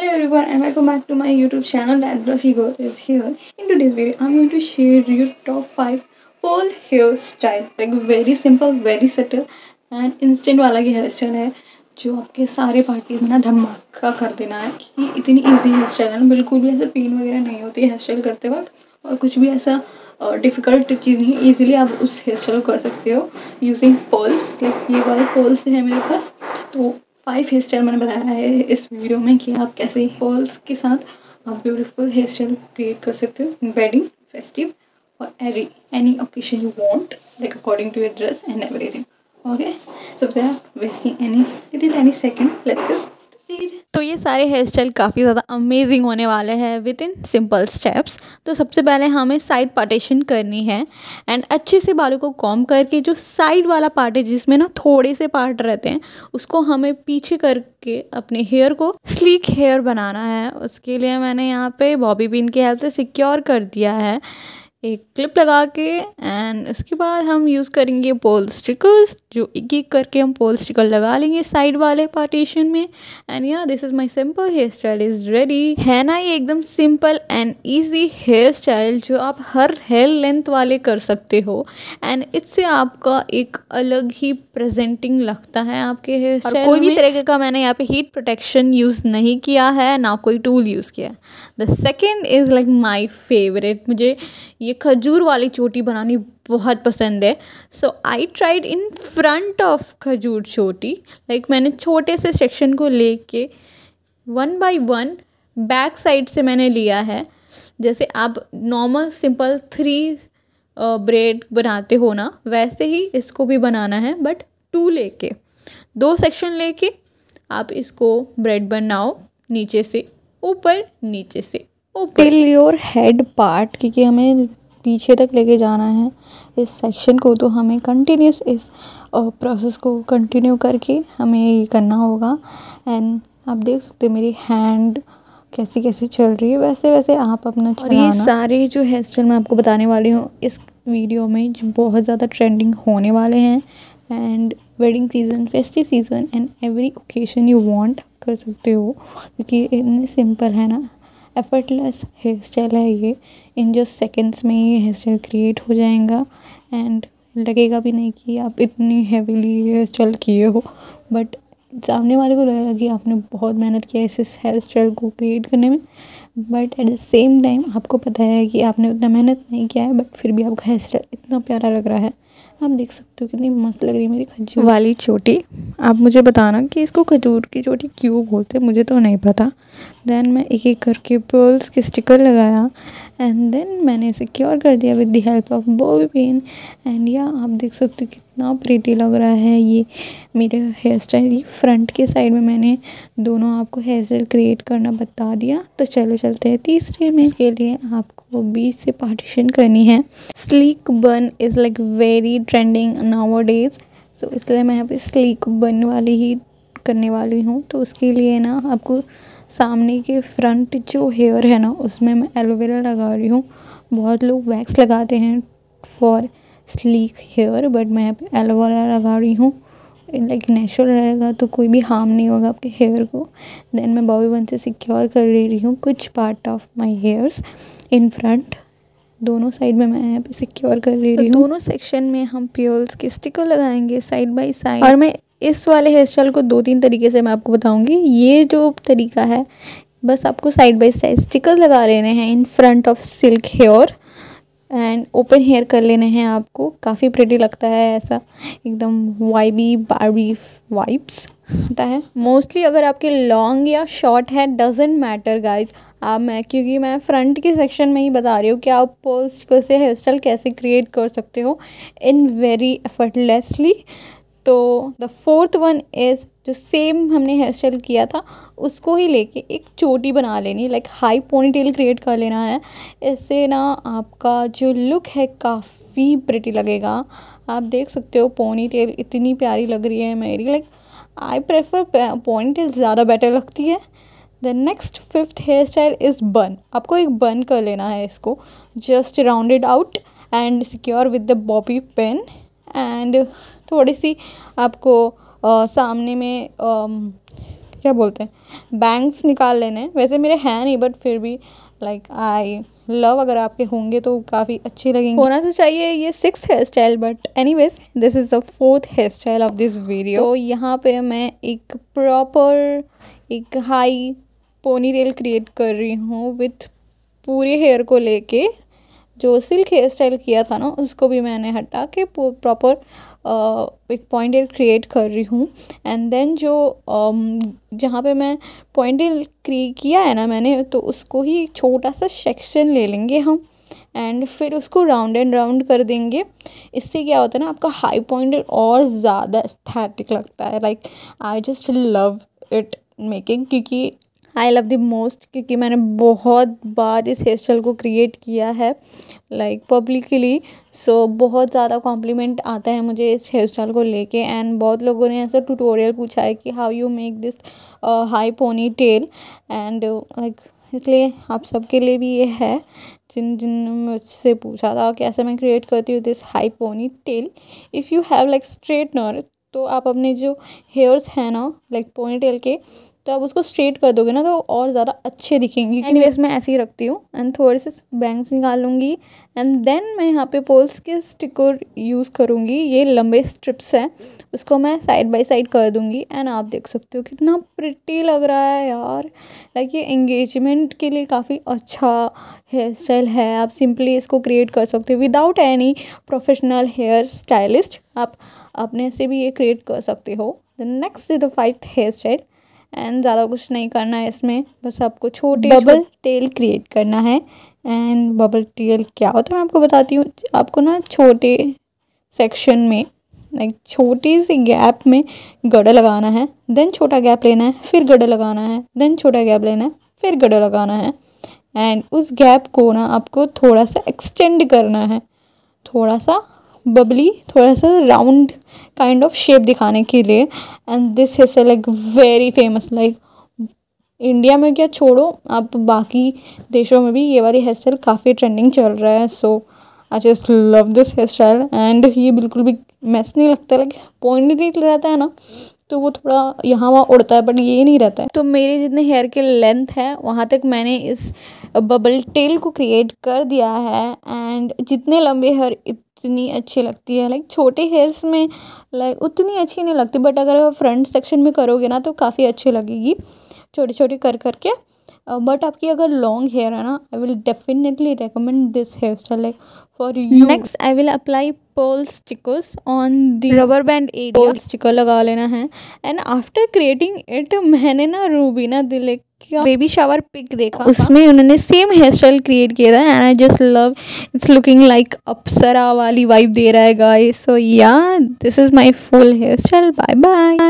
Hello everyone and welcome back to my YouTube channel Girl is here. In today's video, I'm going to share you top 5 full hairstyle. Like very simple, very subtle and instant वाला ये hairstyle है जो आपके सारे parties में ना धमाका कर देना है कि इतनी इजी हेयर स्टाइल है बिल्कुल भी ऐसा पेन वगैरह नहीं होती हेयर स्टाइल करते वक्त और कुछ भी ऐसा डिफ़िकल्ट चीज़ नहीं है ईजिली आप उस हेयर स्टाइल कर सकते हो यूजिंग पोल्स ये वाले पोल्स है मेरे पास तो फाइव हेयर स्टाइल मैंने बताया है इस वीडियो में कि आप कैसे फॉल्स के साथ आप ब्यूटीफुल हेयर स्टाइल क्रिएट कर सकते हो वेडिंग फेस्टिव और every any occasion you want like according to your dress and everything okay so without wasting any little any second let's तो ये सारे हेयर स्टाइल काफ़ी ज़्यादा अमेजिंग होने वाले हैं विद इन सिंपल स्टेप्स तो सबसे पहले हमें साइड पार्टीशन करनी है एंड अच्छे से बालों को कॉम करके जो साइड वाला पार्ट है जिसमें ना थोड़े से पार्ट रहते हैं, उसको हमें पीछे करके अपने हेयर को स्लीक हेयर बनाना है। उसके लिए मैंने यहाँ पे बॉबी पिन की हेल्प से सिक्योर कर दिया है। एक क्लिप लगा के एंड उसके बाद हम यूज़ करेंगे पोल स्टिकर्स जो एक एक करके हम पोल स्टिकर लगा लेंगे साइड वाले पार्टीशन में. And yeah this is my simple hairstyle is ready है ना ये एकदम simple and easy hairstyle जो आप हर हेयर लेंथ वाले कर सकते हो. एंड इससे आपका एक अलग ही प्रेजेंटिंग लगता है आपके हेयर स्टाइल कोई भी तरीके का मैंने यहाँ पे हीट प्रोटेक्शन यूज़ नहीं किया है ना कोई टूल यूज़ किया the second is like my favourite मुझे ये खजूर वाली चोटी बनानी बहुत पसंद है। So I tried in front of खजूर चोटी। लाइक like, मैंने छोटे से सेक्शन को लेके one by one back side से मैंने लिया है। जैसे आप नॉर्मल सिंपल थ्री ब्रेड बनाते हो ना, वैसे ही इसको भी बनाना है बट टू लेके। दो सेक्शन लेके आप इसको ब्रेड बनाओ, नीचे से, ऊपर, नीचे से टिल योर हेड पार्ट क्योंकि हमें पीछे तक लेके जाना है। इस सेक्शन को तो हमें कंटिन्यूस इस प्रोसेस को कंटिन्यू करके हमें ये करना होगा। एंड आप देख सकते हैं मेरी हैंड कैसी कैसी चल रही है। वैसे वैसे आप अपना और ये सारे जो हेयर स्टाइल मैं आपको बताने वाली हूँ इस वीडियो में जो बहुत ज़्यादा ट्रेंडिंग होने वाले हैं। And wedding season festive season and every occasion you want कर सकते हो। क्योंकि इतने सिंपल है ना। एफर्टलेस हेयर स्टाइल है ये। इन जस्ट सेकेंड्स में ये हेयर स्टाइल क्रिएट हो जाएगा। एंड लगेगा भी नहीं कि आप इतनी हैवीली हेयर स्टाइल किए हो। बट सामने वाले को लगेगा कि आपने बहुत मेहनत किया इस हेयर स्टाइल को क्रिएट करने में। But at the same time आपको पता है कि आपने उतना मेहनत नहीं किया है बट फिर भी आपका हेयर स्टाइल इतना प्यारा लग रहा है। आप देख सकते हो कितनी मस्त लग रही है मेरी खजूर। वाली चोटी। आप मुझे बताना कि इसको खजूर की चोटी क्यों बोलते हैं, मुझे तो नहीं पता। देन मैं एक एक करके पर्ल्स के स्टिकर लगाया एंड देन मैंने इसे क्योर कर दिया with the help of bobby pen and yeah आप देख सकते हो कितना प्रीटी लग रहा है ये। मेरे हेयर स्टाइल ये फ्रंट के साइड में मैंने दोनों आपको हेयर स्टाइल क्रिएट करना बता दिया। तो चलो चलते हैं तीसरे में। इसके लिए आपको बीच से पार्टीशन करनी है। Sleek bun is like very trending nowadays so इसलिए मैं यहाँ पे स्लीक बन वाली ही करने वाली हूँ। तो उसके लिए ना आपको सामने के फ्रंट जो हेयर है ना, उसमें मैं एलोवेरा लगा रही हूँ। बहुत लोग वैक्स लगाते हैं फॉर स्लीक हेयर बट मैं यहाँ पे एलोवेरा लगा रही हूँ। लाइक नेचुरल रहेगा तो कोई भी हार्म नहीं होगा आपके हेयर को। देन मैं बॉबी बन से सिक्योर कर ले रही हूँ कुछ part of my hairs in front दोनों साइड में मैं यहाँ पे सिक्योर कर ले रही हूँ। दोनों सेक्शन में हम प्योल्स के स्टिकर लगाएँगे साइड बाय साइड और मैं इस वाले हेयर स्टाइल को दो तीन तरीके से मैं आपको बताऊँगी। ये जो तरीका है बस आपको साइड बाई साइड स्टिकर लगा लेने हैं in front of silk hair and open hair कर लेने हैं आपको। काफ़ी प्रिटी लगता है ऐसा। एकदम वाइबी बारबी वाइब्स होता है। मोस्टली अगर आपके लॉन्ग या शॉर्ट है डजेंट मैटर गाइज़ आप मैं क्योंकि मैं फ्रंट के सेक्शन में ही बता रही हूँ कि आप पोस्ट से हेयर स्टाइल कैसे क्रिएट कर सकते हो इन वेरी एफर्टलेसली तो द फोर्थ वन इज़ जो सेम हमने हेयर स्टाइल किया था, उसको ही लेके एक चोटी बना लेनी like high ponytail create कर लेना है। इससे ना आपका जो लुक है काफ़ी प्रिटी लगेगा। आप देख सकते हो पोनी टेल इतनी प्यारी लग रही है मेरी। Like I prefer ponytail ज़्यादा बेटर लगती है। The next fifth hairstyle is bun आपको एक बन कर लेना है इसको। Just rounded out and secure with the bobby pen and थोड़ी सी आपको आ, सामने में आ, क्या बोलते हैं बैंग्स निकाल लेने। हैं वैसे मेरे हैं नहीं बट फिर भी लाइक आई लव अगर आपके होंगे तो काफ़ी अच्छे लगेंगे। होना तो चाहिए ये six hairstyle but anyways this is the fourth hairstyle of this video तो यहाँ पे मैं एक प्रॉपर एक हाई पोनी टेल क्रिएट कर रही हूँ विथ पूरे हेयर को लेके। जो सिल्क हेयर स्टाइल किया था ना, उसको भी मैंने हटा के प्रॉपर एक पॉइंटेड क्रिएट कर रही हूँ। एंड देन जो जहाँ पे मैं पॉइंटेड किया है ना मैंने तो उसको ही एक छोटा सा सेक्शन ले लेंगे हम। एंड फिर उसको राउंड एंड राउंड कर देंगे। इससे क्या होता है ना, आपका हाई पॉइंटेड और ज़्यादा एस्थेटिक लगता है। Like I just love it making क्योंकि आई लव द मोस्ट क्योंकि मैंने बहुत बार इस हेयर स्टाइल को क्रिएट किया है लाइक पब्लिकली सो बहुत ज़्यादा कॉम्प्लीमेंट आता है मुझे इस हेयर स्टाइल को लेके एंड बहुत लोगों ने ऐसा ट्यूटोरियल पूछा है कि how you make this high ponytail and like इसलिए आप सबके लिए भी ये है। जिन जिन मुझसे पूछा था कि कैसे मैं क्रिएट करती हूँ this high ponytail if you have like straightener तो आप अपने जो हेयर्स हैं ना लाइक पोनी टेल के तो आप उसको स्ट्रेट कर दोगे ना तो और ज़्यादा अच्छे दिखेंगे। एनीवेज मैं ऐसे ही रखती हूँ एंड थोड़े से बैंग्स निकाल लूँगी एंड देन मैं यहाँ पे पोल्स के स्टिकर यूज़ करूँगी। ये लंबे स्ट्रिप्स हैं, उसको मैं साइड बाय साइड कर दूँगी एंड आप देख सकते हो कितना प्रिटी लग रहा है यार। लाइक ये इंगेजमेंट के लिए काफ़ी अच्छा हेयर स्टाइल है। आप सिंपली इसको क्रिएट कर सकते हो। Without any professional hair stylist आप अपने से भी ये क्रिएट कर सकते हो। The next is the five hairstyle and ज़्यादा कुछ नहीं करना है इसमें। बस आपको छोटे बबल टेल क्रिएट करना है। एंड बबल टेल क्या होता है मैं आपको बताती हूँ। आपको ना छोटे सेक्शन में लाइक छोटी सी गैप में गड़ा लगाना है देन छोटा गैप लेना है फिर गड़ा लगाना है देन छोटा गैप लेना है फिर गड़ा लगाना है। एंड उस गैप को ना आपको थोड़ा सा एक्सटेंड करना है। थोड़ा सा बबली थोड़ा सा राउंड काइंड ऑफ़ शेप दिखाने के लिए। And this is like very famous like India में क्या छोड़ो आप बाकी देशों में भी ये वाली हेयर स्टाइल काफ़ी ट्रेंडिंग चल रहा है। So I just love this hairstyle and ये बिल्कुल भी मैस नहीं लगता लाइक पॉइंट रहता है ना। तो वो थोड़ा यहाँ वहाँ उड़ता है बट ये नहीं रहता है। तो मेरे जितने हेयर के लेंथ है, वहाँ तक मैंने इस बबल टेल को क्रिएट कर दिया है एंड जितने लंबे हेयर इतनी अच्छी लगती है। लाइक छोटे हेयर्स में लाइक उतनी अच्छी नहीं लगती बट अगर फ्रंट सेक्शन में करोगे ना तो काफ़ी अच्छी लगेगी। छोटी छोटी कर करके बट आपकी अगर लॉन्ग हेयर है ना I will definitely recommend this hairstyle like for you next I will apply pole stickers on the rubber band area pole sticker लगा लेना है. एंड आफ्टर क्रिएटिंग इट मैंने ना रूबीना दिले का बेबी शावर पिक देखा उसमें उन्होंने सेम हेयर स्टाइल क्रिएट किया था and I just love its looking like अप्सरा वाली वाइब दे रहा है guys so yeah this is my full hairstyle bye bye